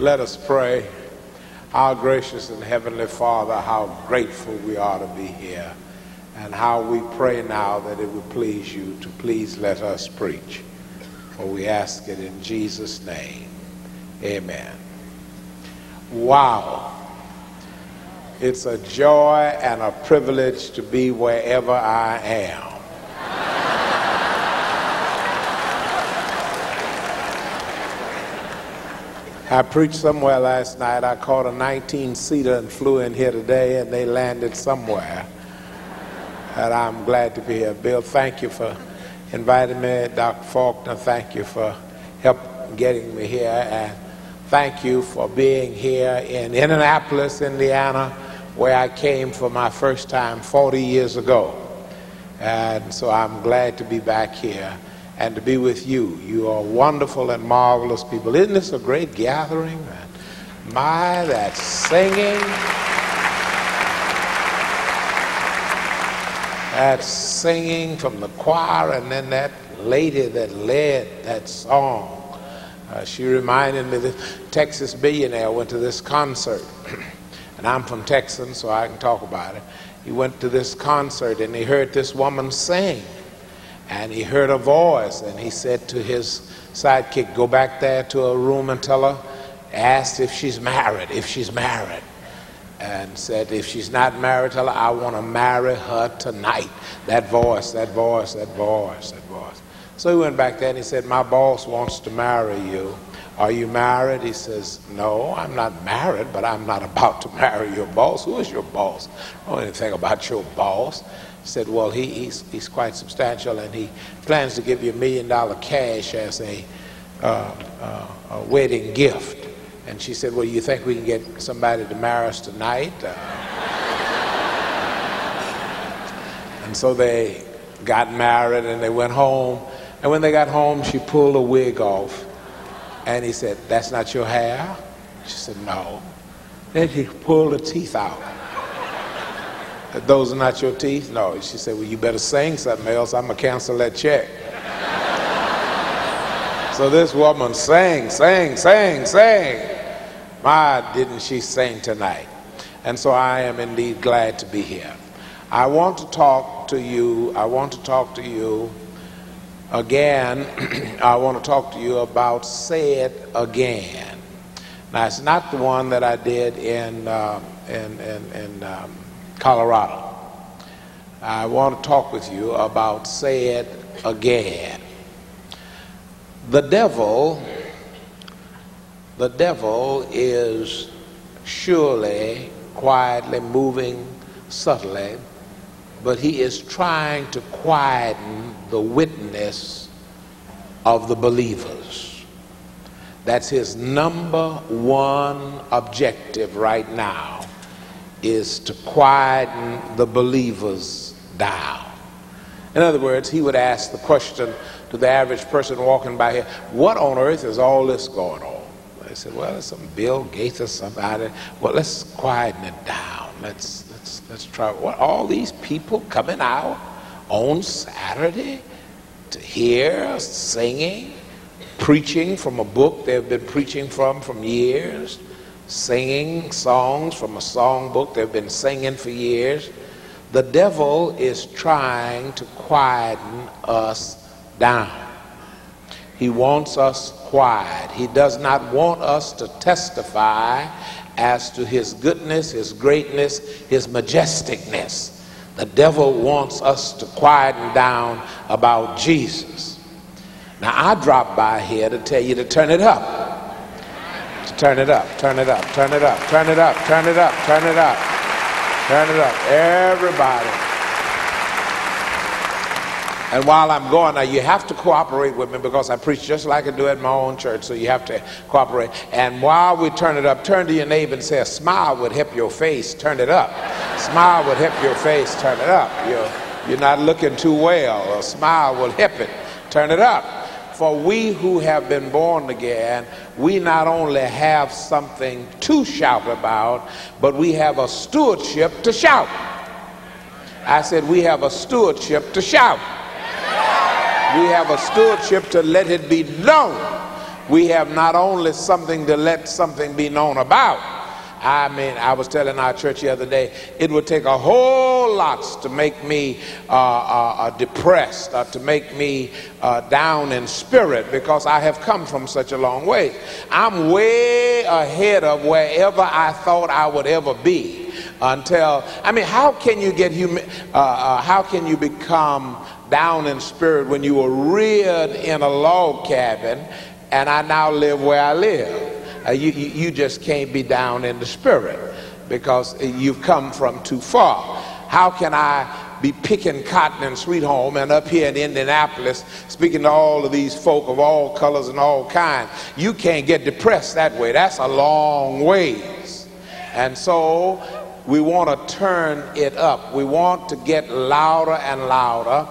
Let us pray. Our gracious and heavenly Father, how grateful we are to be here, and how we pray now that it would please you to please let us preach. For we ask it in Jesus' name. Amen. Wow. It's a joy and a privilege to be wherever I am. I preached somewhere last night. I caught a 19 seater and flew in here today, and they landed somewhere. And I'm glad to be here. Bill, thank you for inviting me. Dr. Faulkner, thank you for help getting me here. And thank you for being here in Indianapolis, Indiana, where I came for my first time 40 years ago. And so I'm glad to be back here and to be with you. You are wonderful and marvelous people. Isn't this a great gathering? My, that singing. That singing from the choir, and then that lady that led that song. Uh, she reminded me that Texas Billionaire went to this concert. and I'm from Texas, so I can talk about it. He went to this concert and he heard this woman sing and he heard a voice and he said to his sidekick go back there to a room and tell her ask if she's married if she's married. And said if she's not married tell her i want to marry her tonight. That voice that voice that voice that voice. So he went back there and he said my boss wants to marry you. Are you married? He says no i'm not married but i'm not about to marry your boss. Who is your boss? I don't know anything about your boss said, well, he, he's, he's quite substantial and he plans to give you a million dollar cash as a, uh, uh, a, wedding gift. And she said, well, you think we can get somebody to marry us tonight? Uh, and so they got married and they went home. And when they got home, she pulled a wig off. And he said, that's not your hair? She said, no. Then he pulled the teeth out. Those are not your teeth? No. She said, Well, you better sing something else. I'm going to cancel that check. so this woman sang, sang, sang, sang. My, didn't she sing tonight? And so I am indeed glad to be here. I want to talk to you, I want to talk to you again. I want to talk to you about Say It Again. Now, it's not the one that I did in, uh, in, in, in um, Colorado. I want to talk with you about say it again. The devil, the devil is surely quietly moving subtly, but he is trying to quieten the witness of the believers. That's his number one objective right now is to quieten the believers down. In other words, he would ask the question to the average person walking by here, what on earth is all this going on? They said, well, it's some Bill Gates or somebody. Well, let's quieten it down. Let's, let's, let's try. What, all these people coming out on Saturday to hear singing, preaching from a book they've been preaching from from years, singing songs from a songbook they've been singing for years. The devil is trying to quieten us down. He wants us quiet. He does not want us to testify as to his goodness, his greatness, his majesticness. The devil wants us to quieten down about Jesus. Now, I dropped by here to tell you to turn it up. Turn it up, turn it up, turn it up, turn it up, turn it up, turn it up, turn it up. Everybody. And while I'm going, now you have to cooperate with me because I preach just like I do at my own church, so you have to cooperate. And while we turn it up, turn to your neighbor and say, a smile would help your face, turn it up. Smile would help your face, turn it up. You're, you're not looking too well. A smile will help it, turn it up. For we who have been born again, we not only have something to shout about, but we have a stewardship to shout. I said, we have a stewardship to shout. We have a stewardship to let it be known we have not only something to let something be known about, I mean, I was telling our church the other day, it would take a whole lot to make me uh, uh, uh depressed, uh, to make me uh, down in spirit, because I have come from such a long way. I'm way ahead of wherever I thought I would ever be. Until I mean, how can you get human? Uh, how can you become down in spirit when you were reared in a log cabin, and I now live where I live? Uh, you, you just can't be down in the spirit because you've come from too far. How can I be picking cotton in Sweet Home and up here in Indianapolis speaking to all of these folk of all colors and all kinds? You can't get depressed that way. That's a long ways. And so we want to turn it up. We want to get louder and louder,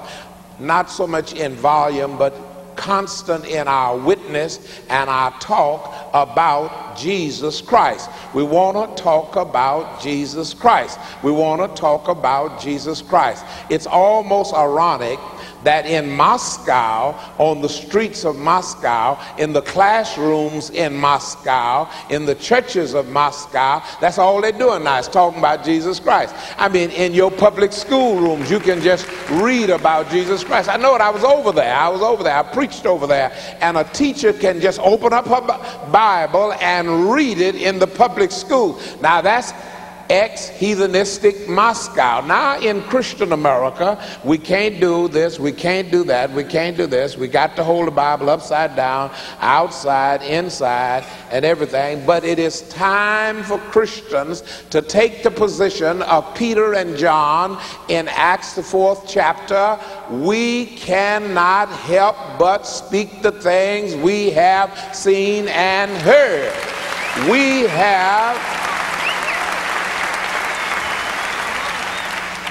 not so much in volume, but constant in our witness and our talk about Jesus Christ. We want to talk about Jesus Christ. We want to talk about Jesus Christ. It's almost ironic that in Moscow, on the streets of Moscow, in the classrooms in Moscow, in the churches of Moscow, that's all they're doing now is talking about Jesus Christ. I mean, in your public school rooms, you can just read about Jesus Christ. I know it, I was over there. I was over there. I preached over there. And a teacher can just open up her Bible and read it in the public school. Now, that's ex heathenistic Moscow. Now, in Christian America, we can't do this, we can't do that, we can't do this. We got to hold the Bible upside down, outside, inside, and everything. But it is time for Christians to take the position of Peter and John in Acts, the fourth chapter. We cannot help but speak the things we have seen and heard. We have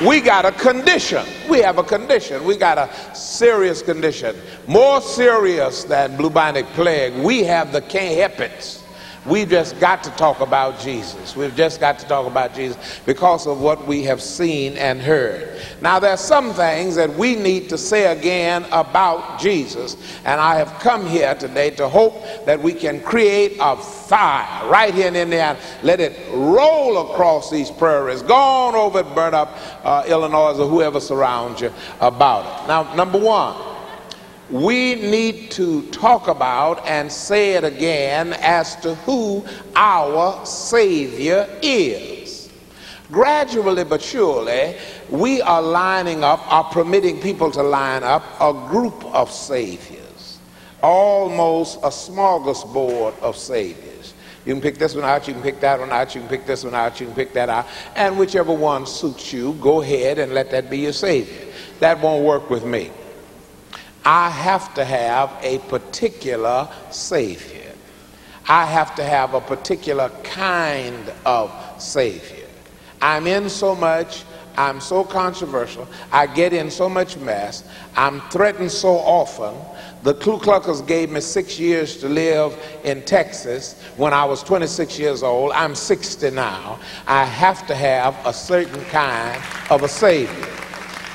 we got a condition. We have a condition. We got a serious condition. More serious than bubonic plague. We have the can't-help-its. We've just got to talk about Jesus. We've just got to talk about Jesus because of what we have seen and heard. Now, there's some things that we need to say again about Jesus, and I have come here today to hope that we can create a fire right here in Indiana. Let it roll across these prairies. Go on over and burn up uh, Illinois or whoever surrounds you about it. Now, number one, we need to talk about and say it again as to who our Savior is. Gradually but surely, we are lining up, are permitting people to line up a group of Saviors, almost a smorgasbord of Saviors. You can pick this one out, you can pick that one out, you can pick this one out, you can pick that out, and whichever one suits you, go ahead and let that be your Savior. That won't work with me. I have to have a particular Savior. I have to have a particular kind of Savior. I'm in so much, I'm so controversial, I get in so much mess, I'm threatened so often. The Ku Kluxers gave me six years to live in Texas when I was 26 years old. I'm 60 now. I have to have a certain kind of a Savior.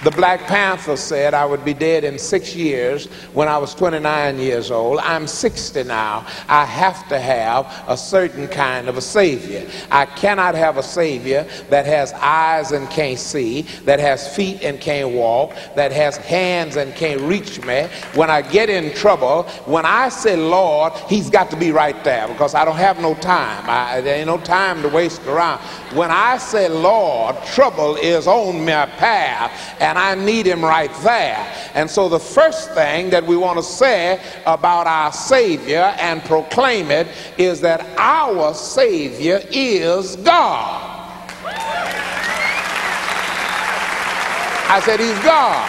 The Black Panther said I would be dead in six years when I was 29 years old. I'm 60 now. I have to have a certain kind of a Savior. I cannot have a Savior that has eyes and can't see, that has feet and can't walk, that has hands and can't reach me. When I get in trouble, when I say Lord, He's got to be right there because I don't have no time. I, there ain't no time to waste around. When I say Lord, trouble is on my path. And I need him right there. And so the first thing that we want to say about our Savior and proclaim it is that our Savior is God. I said, He's God.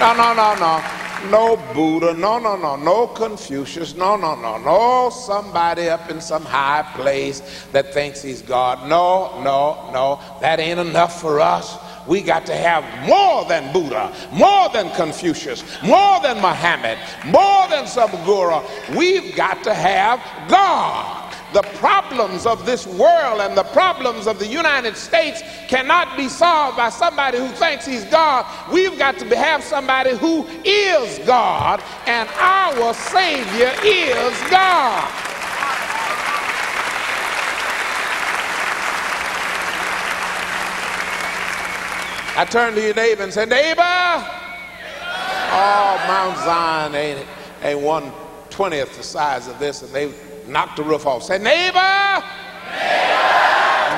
No, no, no, no no Buddha, no, no, no, no Confucius, no, no, no, no somebody up in some high place that thinks he's God. No, no, no, that ain't enough for us we got to have more than Buddha, more than Confucius, more than Muhammad, more than some guru. We've got to have God. the problems of this world and the problems of the United States cannot be solved by somebody who thinks he's God. We've got to have somebody who is God, and our Savior is God. I turned to your neighbor and said, neighbor, oh, Mount Zion ain't, ain't one twentieth the size of this, and they knocked the roof off. Say, neighbor, neighbor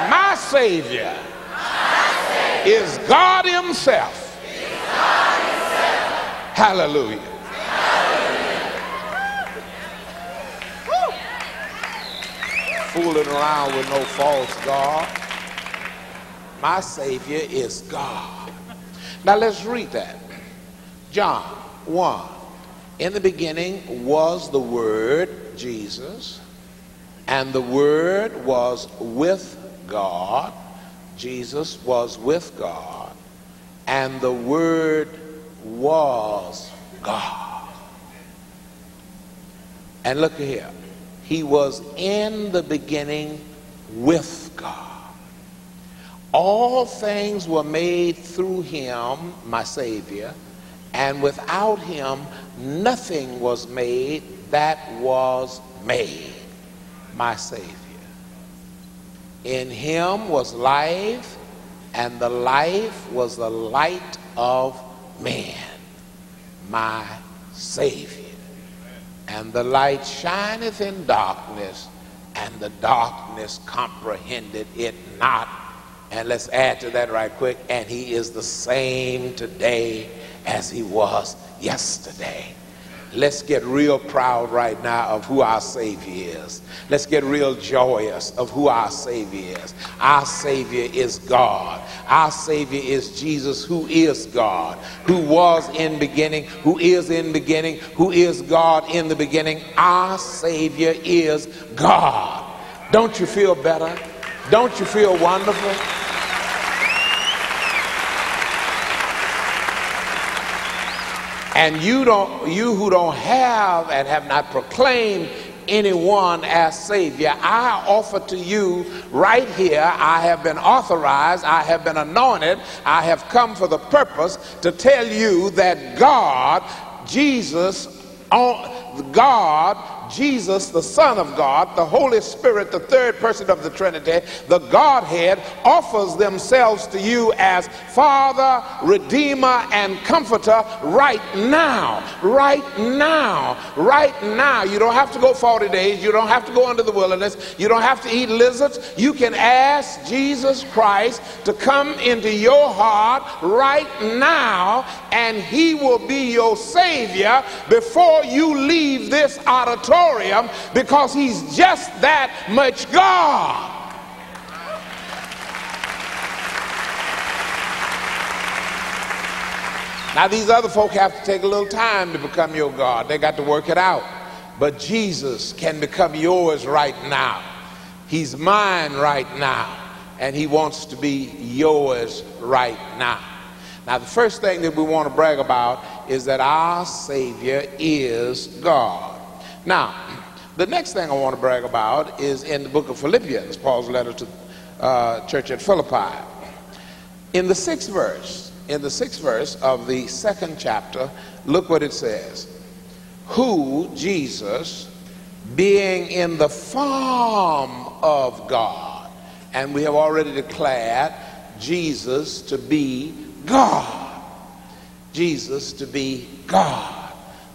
my, Savior my Savior is God Himself. God himself. Hallelujah. Hallelujah. Fooling around with no false God. My Savior is God. Now let's read that. John 1. In the beginning was the Word, Jesus, and the Word was with God. Jesus was with God, and the Word was God. And look here. He was in the beginning with God. All things were made through him, my Savior, and without him nothing was made that was made, my Savior. In him was life, and the life was the light of man, my Savior. And the light shineth in darkness, and the darkness comprehended it not and let's add to that right quick. And he is the same today as he was yesterday. Let's get real proud right now of who our Savior is. Let's get real joyous of who our Savior is. Our Savior is God. Our Savior is Jesus, who is God, who was in beginning, who is in beginning, who is God in the beginning. Our Savior is God. Don't you feel better? Don't you feel wonderful? And you don't you who don't have and have not proclaimed anyone as Savior, I offer to you right here, I have been authorized, I have been anointed, I have come for the purpose to tell you that God, Jesus, God Jesus, the Son of God, the Holy Spirit, the third person of the Trinity, the Godhead, offers themselves to you as Father, Redeemer, and Comforter right now. Right now. Right now. You don't have to go 40 days. You don't have to go into the wilderness. You don't have to eat lizards. You can ask Jesus Christ to come into your heart right now, and He will be your Savior before you leave this auditorium because he's just that much God. Now, these other folk have to take a little time to become your God. They got to work it out. But Jesus can become yours right now. He's mine right now. And he wants to be yours right now. Now, the first thing that we want to brag about is that our Savior is God. Now, the next thing I want to brag about is in the book of Philippians, Paul's letter to uh, church at Philippi. In the sixth verse, in the sixth verse of the second chapter, look what it says. Who, Jesus, being in the form of God, and we have already declared Jesus to be God. Jesus to be God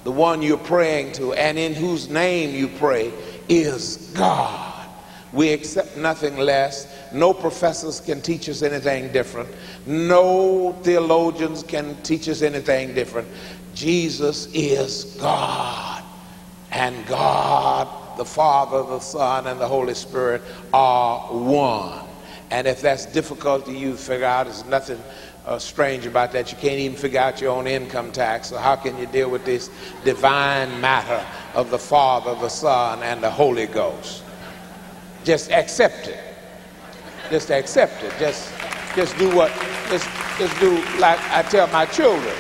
the one you're praying to and in whose name you pray is God. We accept nothing less. No professors can teach us anything different. No theologians can teach us anything different. Jesus is God. And God, the Father, the Son, and the Holy Spirit are one. And if that's difficult to you figure out, it's nothing uh, strange about that. You can't even figure out your own income tax. So, how can you deal with this divine matter of the Father, the Son, and the Holy Ghost? Just accept it. Just accept it. Just, just do what, just, just do like I tell my children.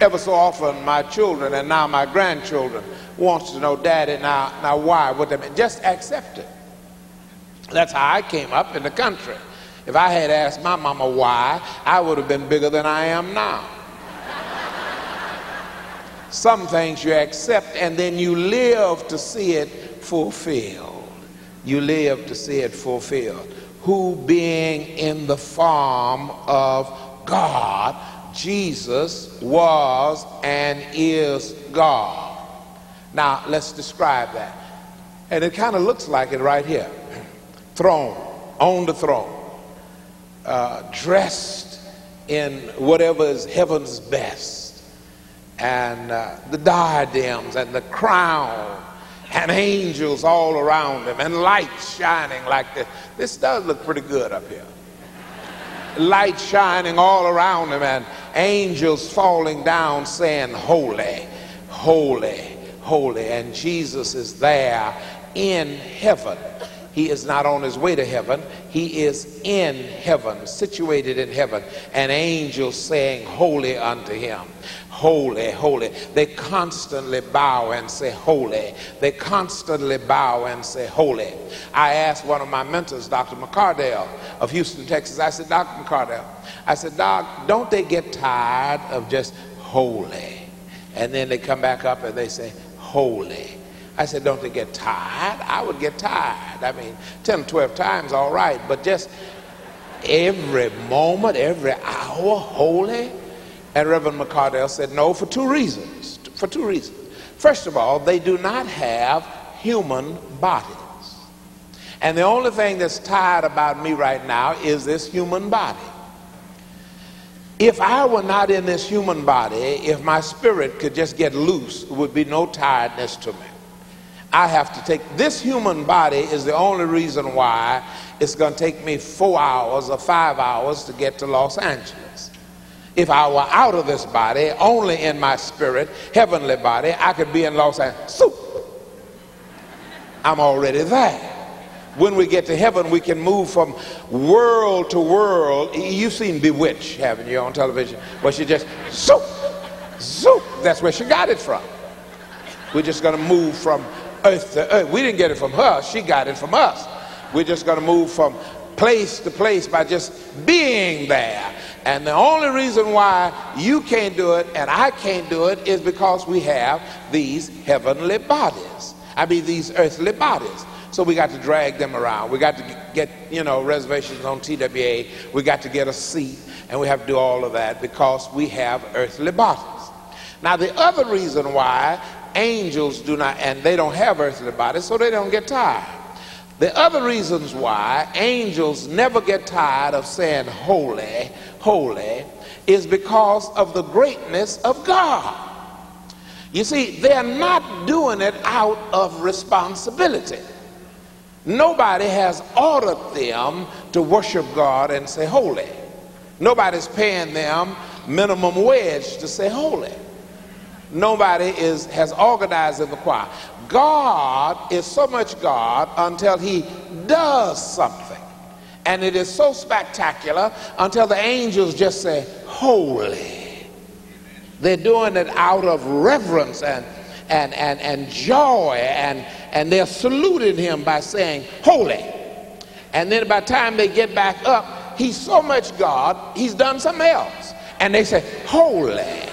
ever so often my children and now my grandchildren wants to know, Daddy, now, now why? What they mean? Just accept it. That's how I came up in the country. If I had asked my mama why, I would have been bigger than I am now. Some things you accept and then you live to see it fulfilled. You live to see it fulfilled. Who being in the form of God, Jesus was and is God. Now, let's describe that. And it kind of looks like it right here throne, on the throne, uh, dressed in whatever is heaven's best, and uh, the diadems and the crown, and angels all around him, and lights shining like this. This does look pretty good up here. Light shining all around him, and angels falling down saying, Holy, holy, holy. And Jesus is there in heaven. He is not on his way to heaven. He is in heaven, situated in heaven. And angels saying, Holy unto him. Holy, holy. They constantly bow and say, Holy. They constantly bow and say, Holy. I asked one of my mentors, Dr. McCardell of Houston, Texas, I said, Dr. McCardell, I said, Doc, don't they get tired of just holy? And then they come back up and they say, holy. I said, don't they get tired? I would get tired. I mean, 10 or 12 times, all right, but just every moment, every hour, holy. And Reverend McCardell said, no, for two reasons. For two reasons. First of all, they do not have human bodies. And the only thing that's tired about me right now is this human body. If I were not in this human body, if my spirit could just get loose, there would be no tiredness to me. I have to take this human body is the only reason why it's going to take me four hours or five hours to get to Los Angeles. If I were out of this body, only in my spirit, heavenly body, I could be in Los Angeles. Soup. I'm already there when we get to heaven, we can move from world to world. You've seen Bewitched, haven't you, on television? Where she just, zoop, zoop. That's where she got it from. We're just going to move from earth to earth. We didn't get it from her, she got it from us. We're just going to move from place to place by just being there. And the only reason why you can't do it and I can't do it is because we have these heavenly bodies. I mean, these earthly bodies. So we got to drag them around. We got to get, you know, reservations on TWA. We got to get a seat, and we have to do all of that because we have earthly bodies. Now, the other reason why angels do not, and they don't have earthly bodies, so they don't get tired. The other reasons why angels never get tired of saying holy, holy, is because of the greatness of God. You see, they're not doing it out of responsibility. Nobody has ordered them to worship God and say holy. Nobody's paying them minimum wage to say holy. Nobody is, has organized in the choir. God is so much God until he does something. And it is so spectacular until the angels just say, holy. They're doing it out of reverence and, and, and, and joy and, and they're saluting him by saying, Holy. And then by the time they get back up, he's so much God, he's done something else. And they say, Holy.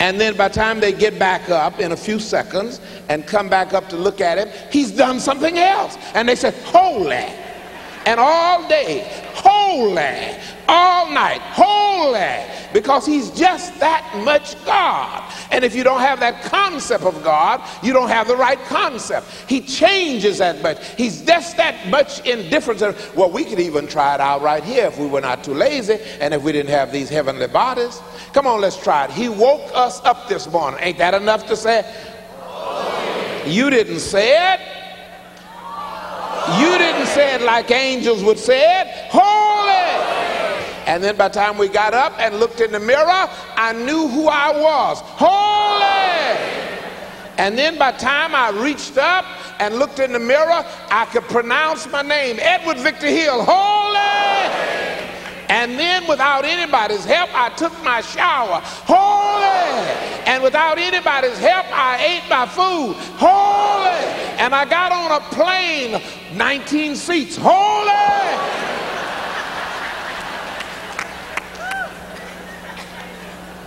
And then by the time they get back up in a few seconds and come back up to look at him, he's done something else. And they say, Holy. And all day, holy. All night, holy. Because he's just that much God. And if you don't have that concept of God, you don't have the right concept. He changes that much. He's just that much indifferent. Well, we could even try it out right here if we were not too lazy and if we didn't have these heavenly bodies. Come on, let's try it. He woke us up this morning. Ain't that enough to say? You didn't say it. You didn't say it like angels would say it. Holy. And then by the time we got up and looked in the mirror, I knew who I was. Holy! And then by the time I reached up and looked in the mirror, I could pronounce my name, Edward Victor Hill. Holy! And then, without anybody's help, I took my shower. Holy. And without anybody's help, I ate my food. Holy. And I got on a plane, 19 seats. Holy.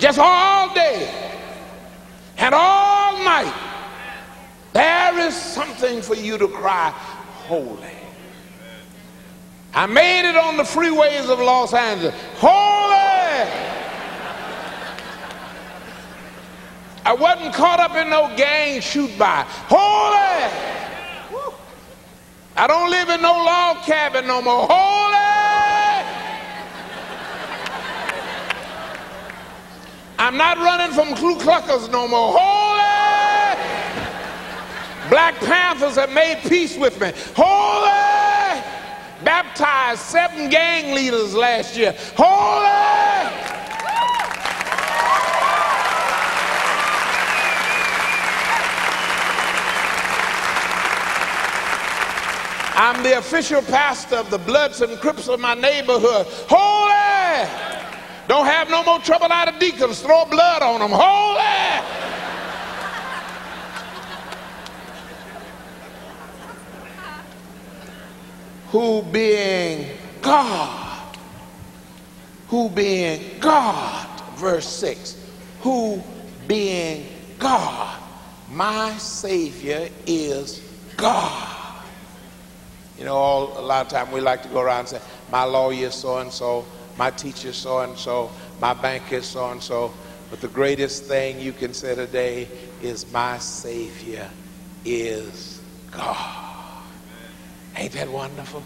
Just all day and all night. There is something for you to cry, holy. I made it on the freeways of Los Angeles. Holy! I wasn't caught up in no gang shoot by. Holy! I don't live in no log cabin no more. Holy! I'm not running from Ku Kluxers no more. Holy! Black Panthers have made peace with me. Holy! Baptized seven gang leaders last year. Holy! I'm the official pastor of the Bloods and Crips of my neighborhood. Holy! Don't have no more trouble out of deacons. Throw blood on them. Holy! Who being God, who being God, verse 6, who being God, my Savior is God. You know, all, a lot of time we like to go around and say, my lawyer is so and so, my teacher so and so, my bank banker so and so. But the greatest thing you can say today is my Savior is God. Ain't that wonderful?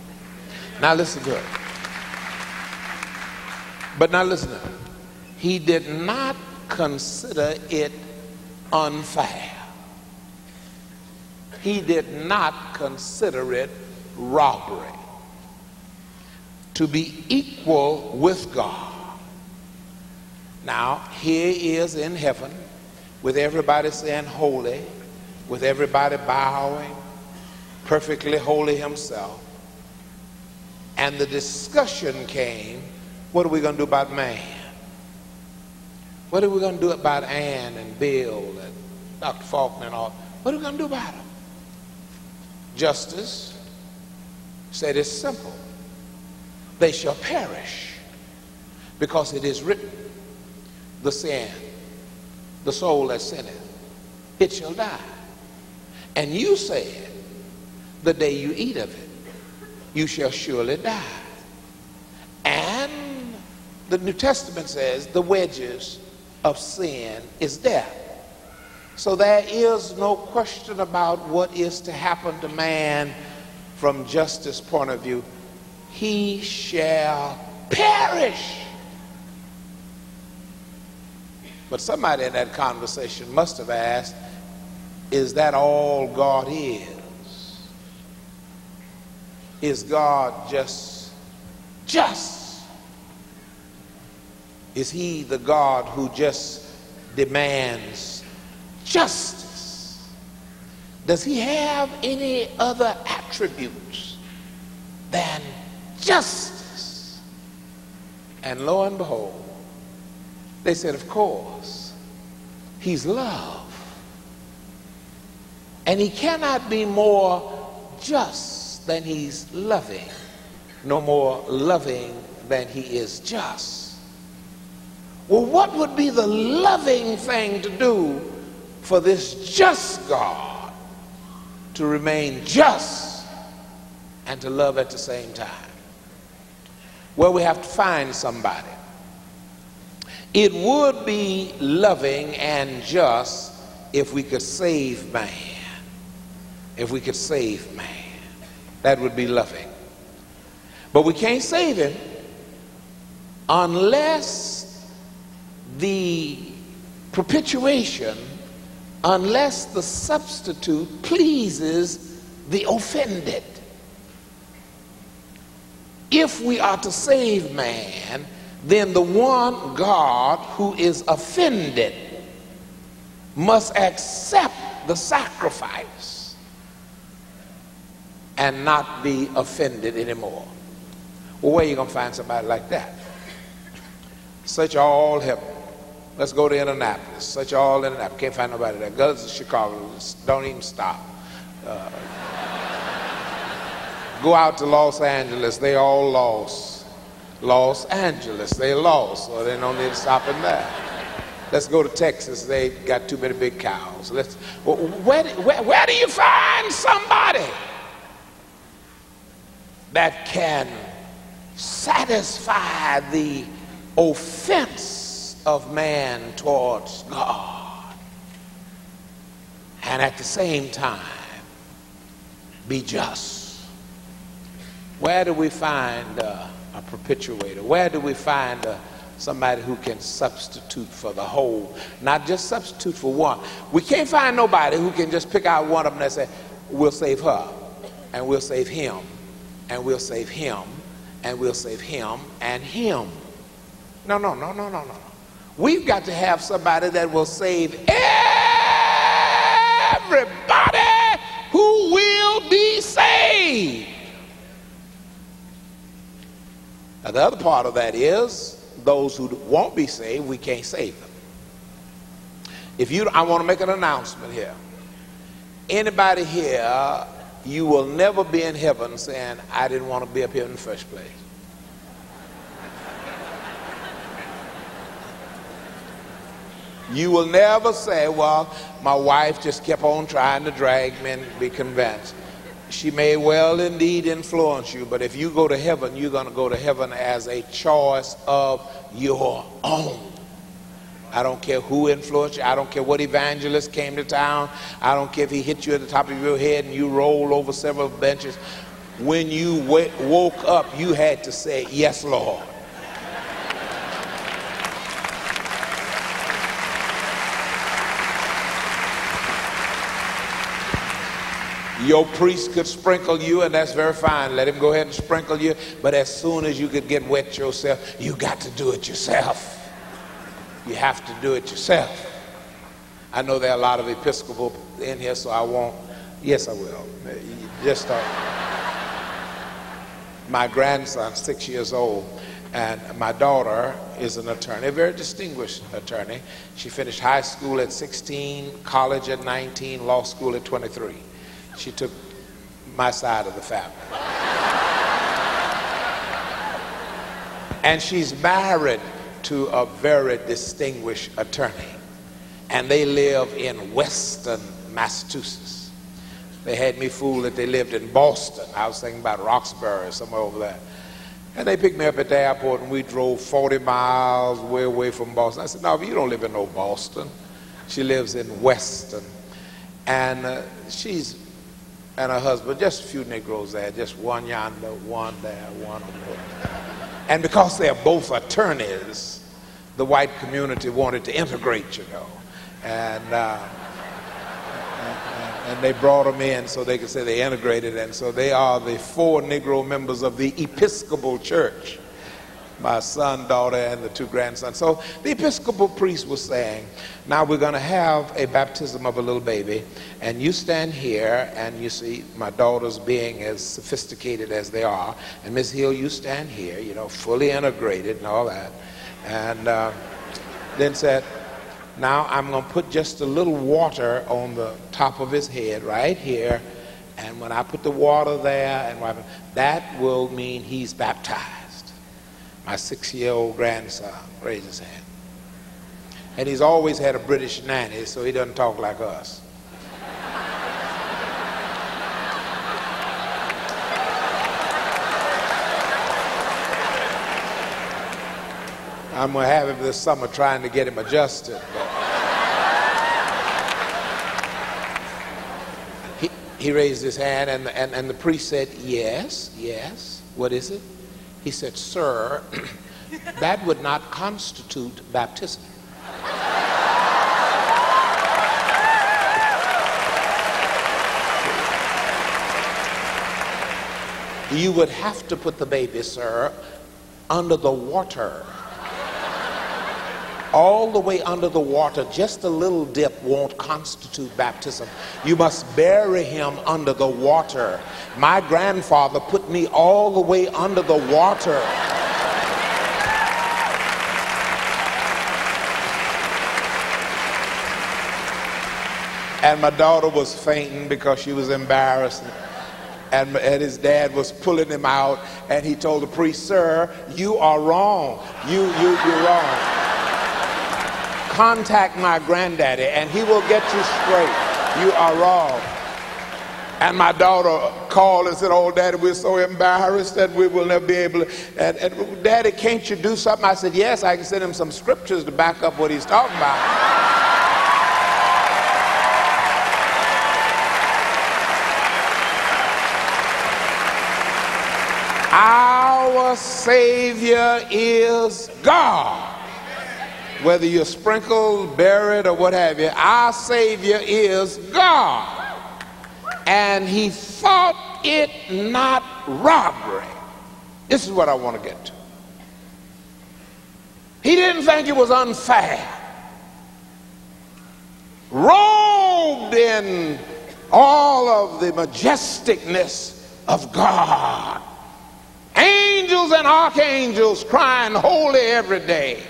Now listen good. But now listen. to it. He did not consider it unfair. He did not consider it robbery to be equal with God. Now, here he is in heaven with everybody saying holy, with everybody bowing, perfectly holy himself. And the discussion came what are we going to do about man? What are we going to do about Ann and Bill and Dr. Faulkner and all? What are we going to do about them? Justice said it's simple they shall perish because it is written, the sin, the soul that sinneth, it shall die. And you said, the day you eat of it, you shall surely die. And the New Testament says the wages of sin is death. So there is no question about what is to happen to man from justice point of view he shall perish. But somebody in that conversation must have asked, Is that all God is? Is God just just? Is he the God who just demands justice? Does he have any other attributes than justice. And lo and behold, they said, Of course, he's love. And he cannot be more just than he's loving, no more loving than he is just. Well, what would be the loving thing to do for this just God to remain just and to love at the same time? Well, we have to find somebody. It would be loving and just if we could save man. If we could save man. That would be loving. But we can't save him unless the propitiation, unless the substitute pleases the offended if we are to save man, then the one God who is offended must accept the sacrifice and not be offended anymore. Well, where are you going to find somebody like that? Search all heaven. Let's go to Indianapolis. Search all Indianapolis. Can't find nobody there. Go to Chicago. Don't even stop. Uh, go out to Los Angeles. They all lost. Los Angeles. They lost. So they don't need to stop in there. Let's go to Texas. They got too many big cows. Let's. Where, where, where do you find somebody that can satisfy the offense of man towards God and at the same time be just? Where do we find uh, a perpetuator? Where do we find a somebody who can substitute for the whole, not just substitute for one. We can't find nobody who can just pick out one of them and say, we'll save her, and we'll save him, and we'll save him, and we'll save him and him. No, no, no, no, no, no. We've got to have somebody that will save everybody who will be saved. Now, the other part of that is those who won't be saved, we can't save them. If you, I want to make an announcement here. Anybody here, you will never be in heaven saying, I didn't want to be up here in the first place. You will never say, Well, my wife just kept on trying to drag me and be convinced she may well indeed influence you, but if you go to heaven, you're going to go to heaven as a choice of your own. I don't care who influenced you. I don't care what evangelist came to town. I don't care if he hit you at the top of your head and you rolled over several benches. When you woke up, you had to say, Yes, Lord. Your priest could sprinkle you, and that's very fine. Let him go ahead and sprinkle you. But as soon as you could get wet yourself, you got to do it yourself. You have to do it yourself. I know there are a lot of Episcopal in here, so I won't. Yes, I will. Just. My grandson, six years old, and my daughter is an attorney, a very distinguished attorney. She finished high school at 16, college at 19, law school at 23 she took my side of the family. and she's married to a very distinguished attorney. And they live in Western Massachusetts. They had me fooled that they lived in Boston. I was thinking about Roxbury, somewhere over there. And they picked me up at the airport and we drove 40 miles way away from Boston. I said, No, you don't live in no Boston. She lives in Weston. And uh, she's and her husband, just a few Negroes there, just one yonder, one there, one there. And because they're both attorneys, the white community wanted to integrate, you know. And, uh, and, and they brought them in so they could say they integrated. And so they are the four Negro members of the Episcopal Church my son, daughter, and the two grandsons. So the Episcopal priest was saying, Now we're going to have a baptism of a little baby, and you stand here, and you see my daughters being as sophisticated as they are, and Miss Hill, you stand here, you know, fully integrated and all that. And uh, then said, Now I'm going to put just a little water on the top of his head right here. And when I put the water there, and that will mean he's baptized my six year old grandson raised his hand. And he's always had a British nanny, so he doesn't talk like us. I'm going to have him this summer trying to get him adjusted. he, he raised his hand, and, and, and the priest said, Yes, yes. What is it? He said, Sir, that would not constitute baptism. You would have to put the baby, sir, under the water all the way under the water, just a little dip won't constitute baptism. You must bury him under the water. My grandfather put me all the way under the water. And my daughter was fainting because she was embarrassed. And, and, his dad was pulling him out, and he told the priest, Sir, you are wrong. You, you, you're wrong. Contact my granddaddy, and he will get you straight. You are wrong. And my daughter called and said, Oh, Daddy, we're so embarrassed that we will never be able to. And, and, Daddy, can't you do something? I said, Yes, I can send him some scriptures to back up what he's talking about. Our Savior is God. Whether you're sprinkled, buried, or what have you, our Savior is God and he thought it not robbery. This is what I want to get to. He didn't think it was unfair. Robed in all of the majesticness of God. Angels and archangels crying holy every day.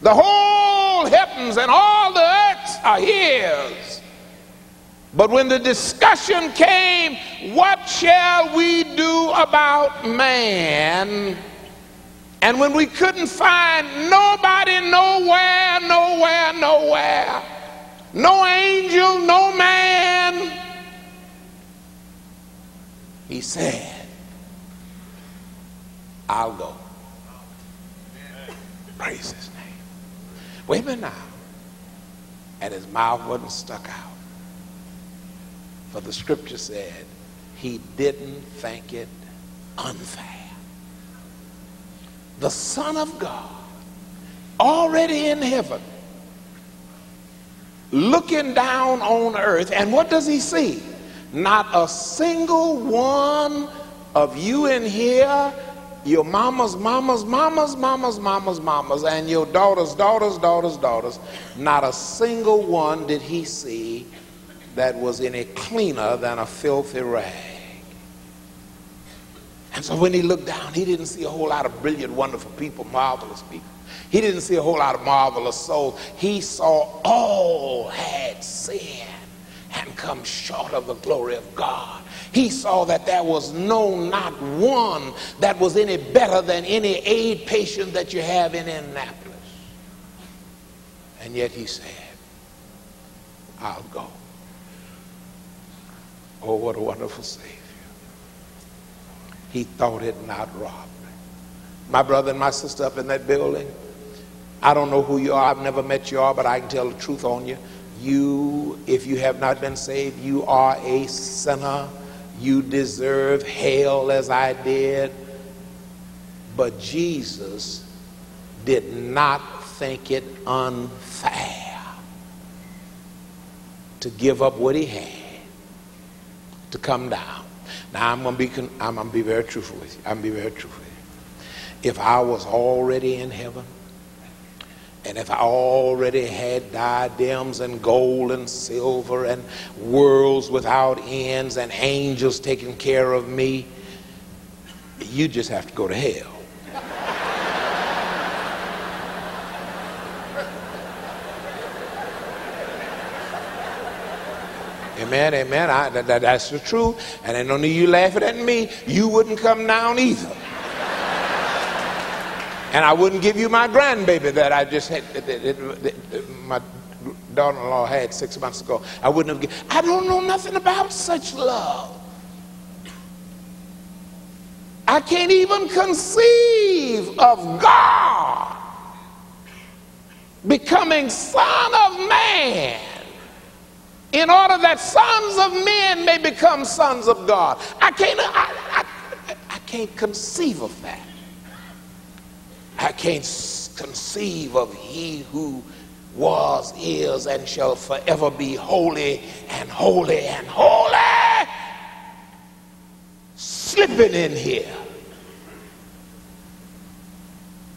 The whole heavens and all the earths are his. But when the discussion came, what shall we do about man? And when we couldn't find nobody, nowhere, nowhere, nowhere, no angel, no man, he said, I'll go. Praise minute now. And his mouth wasn't stuck out. For the scripture said he didn't think it unfair. The Son of God, already in heaven, looking down on earth, and what does he see? Not a single one of you in here, your mama's, mama's, mama's, mama's, mama's, mama's, and your daughter's, daughter's, daughter's, daughters, not a single one did he see that was any cleaner than a filthy rag. And so when he looked down, he didn't see a whole lot of brilliant, wonderful people, marvelous people. He didn't see a whole lot of marvelous souls. He saw all had sinned and come short of the glory of God. He saw that there was no, not one that was any better than any aid patient that you have in Annapolis. And yet he said, I'll go. Oh, what a wonderful Savior. He thought it not robbery. My brother and my sister up in that building, I don't know who you are. I've never met you all, but I can tell the truth on you. You, if you have not been saved, you are a sinner. You deserve hell as I did. But Jesus did not think it unfair to give up what he had to come down. Now I'm gonna be I'm gonna be very truthful with you. I'm gonna be very truthful with you. If I was already in heaven, and if I already had diadems and gold and silver and worlds without ends and angels taking care of me, you just have to go to hell. Amen, amen. I, that, that's the truth. And I know you laughing at me, you wouldn't come down either. And I wouldn't give you my grandbaby that I just had, my daughter-in-law had six months ago. I wouldn't have. I don't know nothing about such love. I can't even conceive of God becoming Son of Man in order that sons of men may become sons of God. I can't, I, I, I can't conceive of that. I can't conceive of he who was, is, and shall forever be holy and holy and holy slipping in here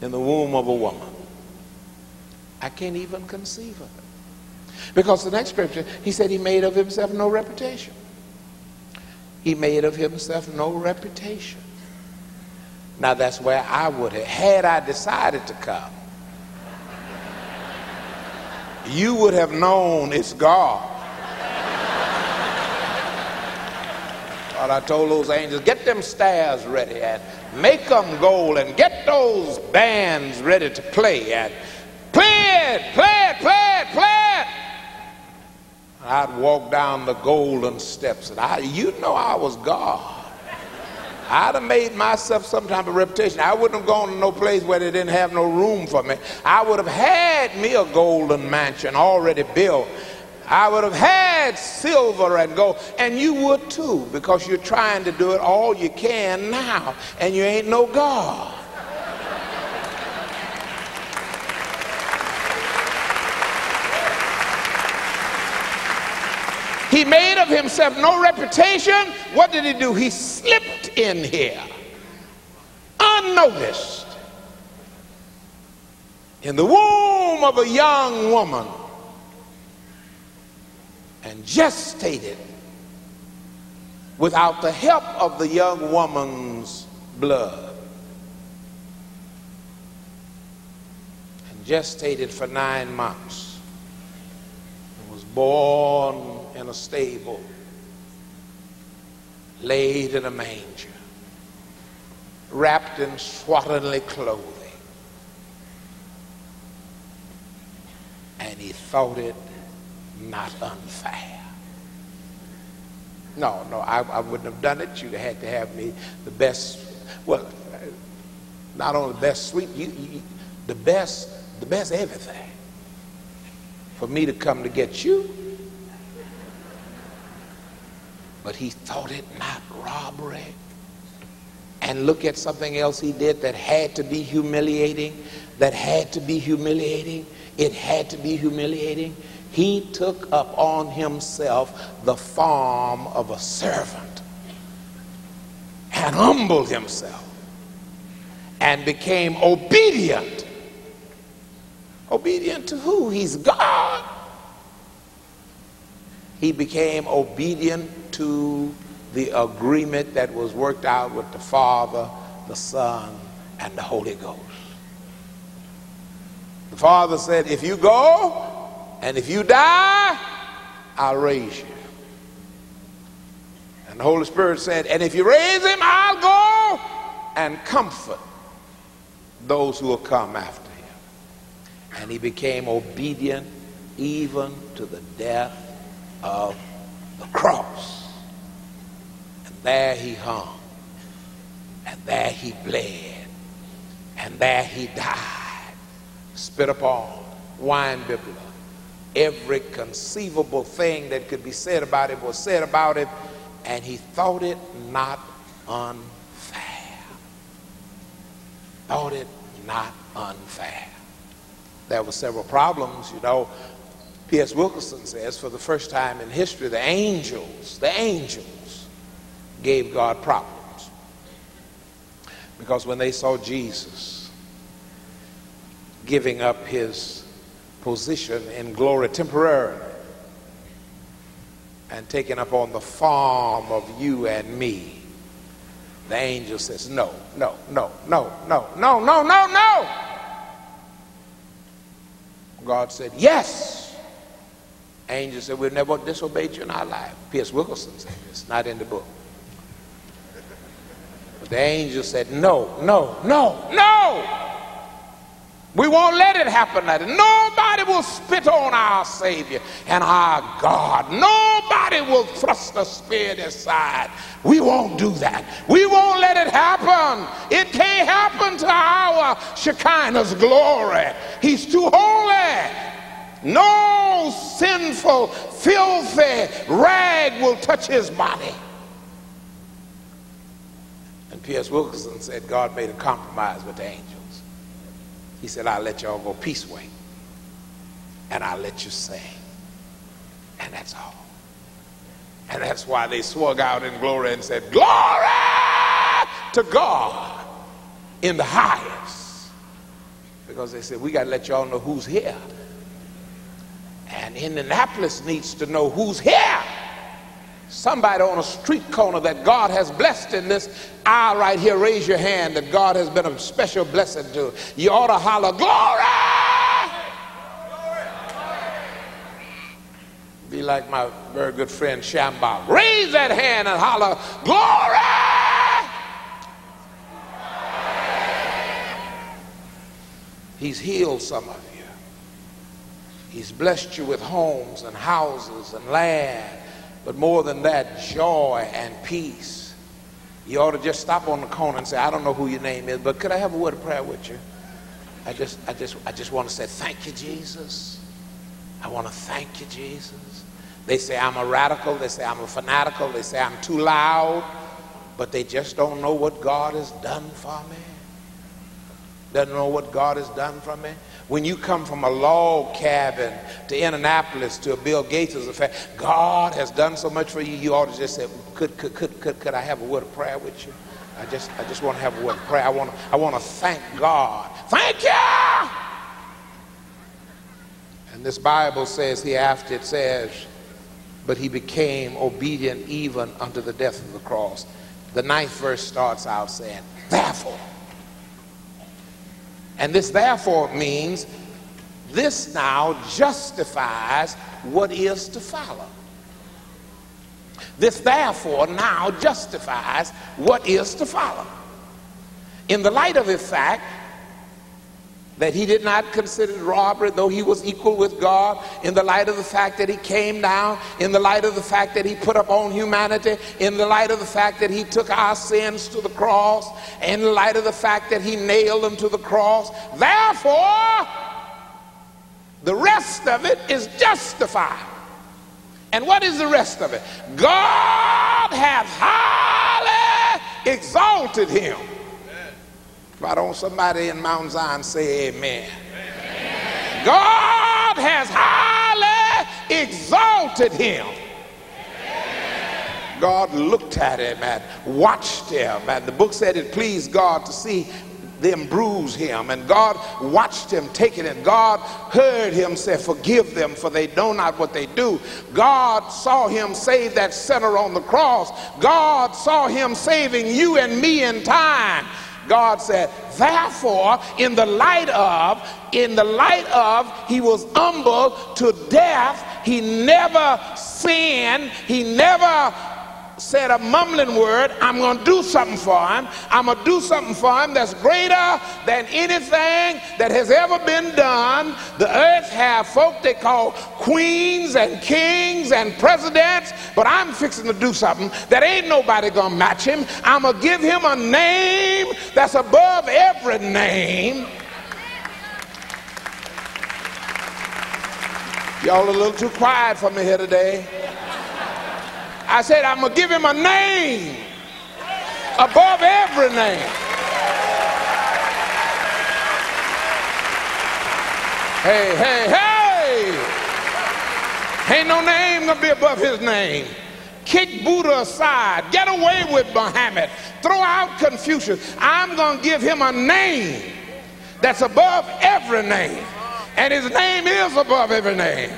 in the womb of a woman. I can't even conceive of it. Because the next scripture, he said he made of himself no reputation. He made of himself no reputation. Now that's where I would have, had I decided to come, you would have known it's God. But I told those angels, get them stairs ready and make them gold and get those bands ready to play and play it, play it, play it, play it. I'd walk down the golden steps and I, you know I was God. I'd have made myself some type of reputation. I wouldn't have gone to no place where they didn't have no room for me. I would have had me a golden mansion already built. I would have had silver and gold, and you would too, because you're trying to do it all you can now, and you ain't no God. He made of himself no reputation. What did he do? He slipped in here unnoticed in the womb of a young woman and gestated without the help of the young woman's blood. And gestated for nine months. And was born in a stable, laid in a manger, wrapped in swaddling clothing. And he thought it not unfair. No, no, I, I wouldn't have done it. You had to have me the best, well, not only the best sweet, you, you, the best, the best everything. For me to come to get you, but he thought it not robbery. And look at something else he did that had to be humiliating, that had to be humiliating. It had to be humiliating. He took up on himself the form of a servant and humbled himself and became obedient. Obedient to who? He's God. He became obedient to the agreement that was worked out with the Father, the Son, and the Holy Ghost. The Father said, If you go and if you die, I'll raise you. And the Holy Spirit said, And if you raise him, I'll go and comfort those who will come after him. And he became obedient even to the death of the cross. There he hung, and there he bled, and there he died, spit upon, wine bibber. Every conceivable thing that could be said about it was said about it, and he thought it not unfair. Thought it not unfair. There were several problems, you know. P.S. Wilkerson says, for the first time in history, the angels, the angels, gave God problems. Because when they saw Jesus giving up his position in glory temporarily and taking up on the form of you and me, the angel says, No, no, no, no, no, no, no, no, no. God said, Yes. Angel said, We've never disobeyed you in our life. P.S. Wilkerson said this, not in the book. The angel said, No, no, no, no. We won't let it happen that. Nobody will spit on our Savior and our God. Nobody will thrust a spear in his side. We won't do that. We won't let it happen. It can't happen to our Shekinah's glory. He's too holy. No sinful, filthy rag will touch his body. P.S. Wilkerson said God made a compromise with the angels. He said, I'll let y'all go peaceway, and I'll let you sing. And that's all. And that's why they swung out in glory and said, Glory to God in the highest. Because they said, We got to let y'all know who's here. And Indianapolis needs to know who's here somebody on a street corner that God has blessed in this aisle right here, raise your hand that God has been a special blessing to. You ought to holler, Glory! Be like my very good friend Schambach. Raise that hand and holler, Glory! He's healed some of you. He's blessed you with homes and houses and land. But more than that, joy and peace. You ought to just stop on the corner and say, I don't know who your name is, but could I have a word of prayer with you? I just, I just, I just want to say, thank you, Jesus. I want to thank you, Jesus. They say I'm a radical. They say I'm a fanatical. They say I'm too loud. But they just don't know what God has done for me. Doesn't know what God has done for me. When you come from a log cabin to Indianapolis to a Bill Gates affair, God has done so much for you, you ought to just say, could, could, could, could, could I have a word of prayer with you? I just, I just want to have a word of prayer. I want to, I want to thank God. Thank you! And this Bible says here after it says, but he became obedient even unto the death of the cross. The ninth verse starts out saying, therefore. And this therefore means this now justifies what is to follow. This therefore now justifies what is to follow. In the light of the fact that he did not consider robbery, though he was equal with God, in the light of the fact that he came down, in the light of the fact that he put up on humanity, in the light of the fact that he took our sins to the cross, in the light of the fact that he nailed them to the cross. Therefore, the rest of it is justified. And what is the rest of it? God hath highly exalted him why don't somebody in Mount Zion say amen? amen. God has highly exalted him. God looked at him and watched him. And the book said it pleased God to see them bruise him. And God watched him take it. God heard him say, Forgive them, for they know not what they do. God saw him save that sinner on the cross. God saw him saving you and me in time. God said, therefore, in the light of, in the light of, he was humble to death. He never sinned. He never said a mumbling word, I'm going to do something for him. I'm going to do something for him that's greater than anything that has ever been done. The earth have folk they call queens and kings and presidents, but I'm fixing to do something that ain't nobody going to match him. I'm going to give him a name that's above every name. Y'all a little too quiet for me here today. I said, I'm going to give him a name above every name. Hey, hey, hey! Ain't no name gonna be above his name. Kick Buddha aside. Get away with Muhammad. Throw out Confucius. I'm gonna give him a name that's above every name. And his name is above every name.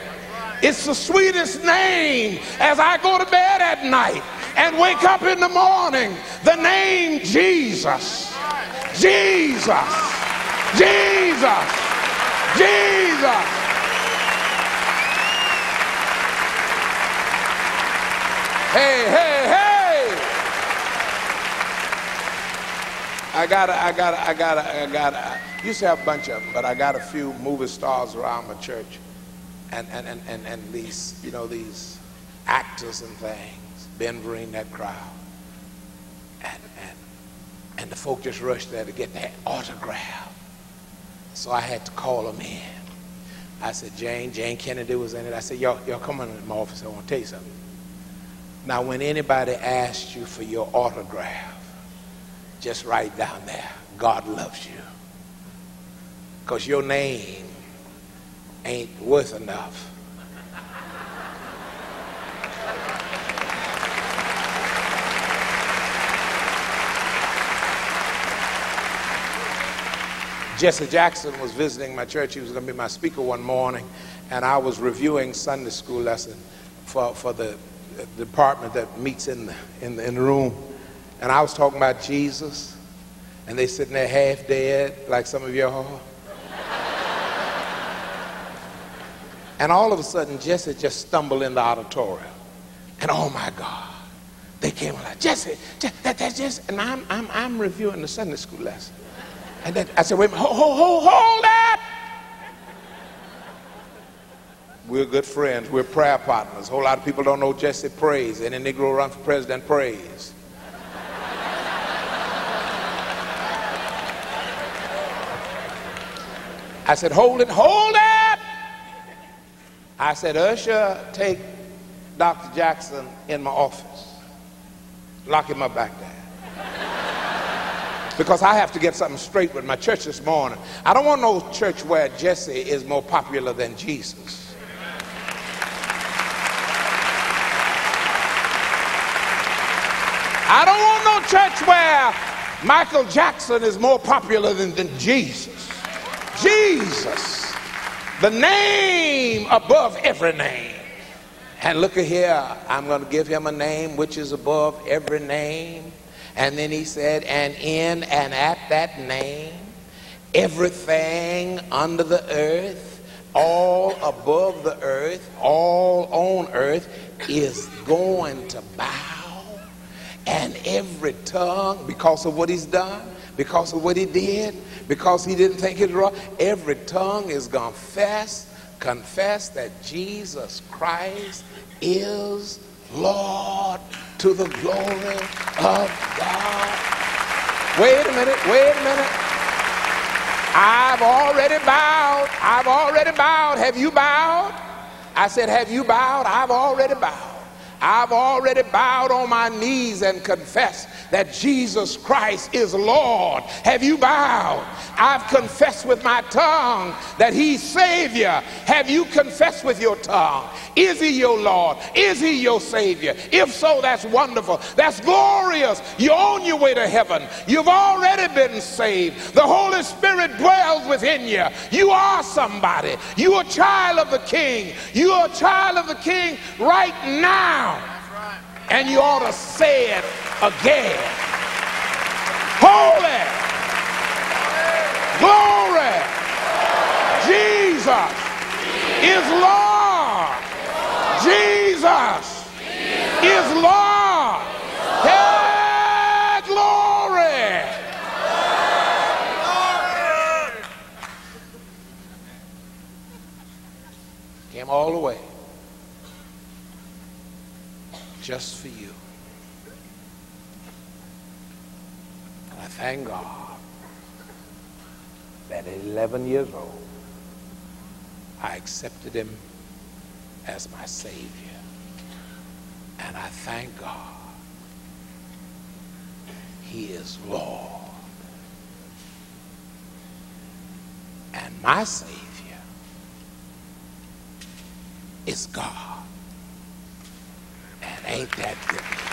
It's the sweetest name as I go to bed at night and wake up in the morning. The name Jesus. Jesus. Jesus. Jesus. Hey, hey, hey. I got I got I got I got I used to have a bunch of them, but I got a few movie stars around my church and, and, and, and, and these, you know, these actors and things, Ben Vereen, that crowd. And, and, and the folk just rushed there to get that autograph. So I had to call them in. I said, Jayne, Jayne Kennedy was in it. I said, y'all, y'all come on in my office. I want to tell you something. Now, when anybody asks you for your autograph, just write down there, God loves you. Because your name ain't worth enough. Jesse Jackson was visiting my church. He was going to be my speaker one morning, and I was reviewing Sunday school lesson for, for the, department that meets in the, in, the, in the room. And I was talking about Jesus, and they sitting there half dead, like some of y'all. And all of a sudden, Jesse just stumbled in the auditorium. And oh my God, they came like, Jesse, that, that's Jesse. And I'm, I'm, I'm reviewing the Sunday school lesson. And then I said, wait a minute, hold, hold, hold, hold that. We're good friends. We're prayer partners. A whole lot of people don't know Jesse prays. Any Negro run for president prays. I said, hold it, hold it. I said, Usher, take Dr. Jackson in my office. Lock him up back there. because I have to get something straight with my church this morning. I don't want no church where Jesse is more popular than Jesus. I don't want no church where Michael Jackson is more popular than, than Jesus. Jesus, the name above every name. And look at here, I'm going to give him a name which is above every name. And then he said, and in and at that name, everything under the earth, all above the earth, all on earth is going to bow and every tongue, because of what he's done, because of what he did, because he didn't think it wrong, every tongue is going to confess, confess that Jesus Christ is Lord to the glory of God. Wait a minute, wait a minute. I've already bowed. I've already bowed. Have you bowed? I said, Have you bowed? I've already bowed. I've already bowed on my knees and confessed that Jesus Christ is Lord. Have you bowed? I've confessed with my tongue that He's Savior. Have you confessed with your tongue? Is He your Lord? Is He your Savior? If so, that's wonderful. That's glorious. You're on your way to heaven. You've already been saved. The Holy Spirit dwells within you. You are somebody. You're a child of the King. You're a child of the King right now. And you ought to say it again. Holy. Glory. Jesus is Lord. Jesus is Lord. Hey, glory. Came all the way just for you. And I thank God that at 11 years old, I accepted him as my Savior. And I thank God he is Lord. And my Savior is God. Ain't that good?